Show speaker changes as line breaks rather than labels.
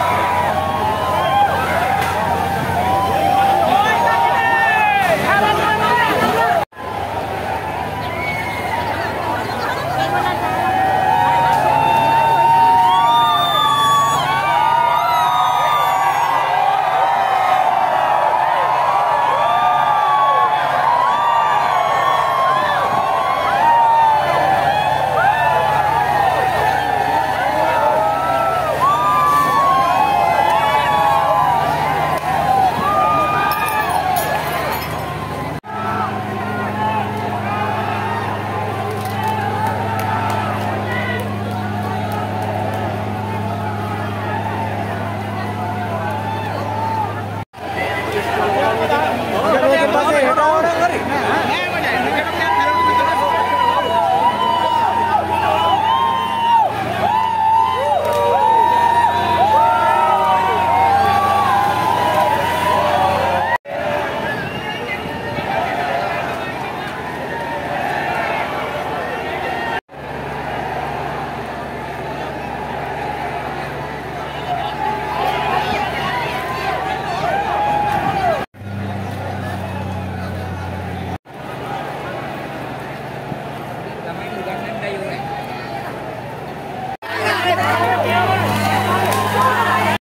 you
Thank you.